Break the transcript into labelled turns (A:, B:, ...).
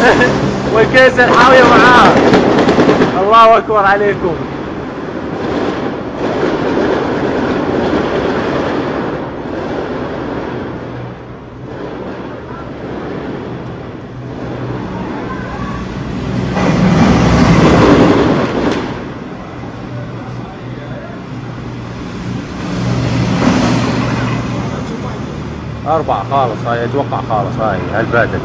A: والكيس الحاوية معاه. الله أكبر عليكم. أربعة خالص هاي أتوقع خالص هاي هالبادل.